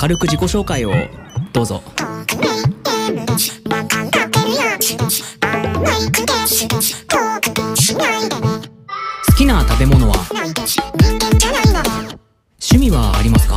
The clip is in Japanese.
軽く自己紹介をどうぞ。好きな食べ物は？趣味はありますか？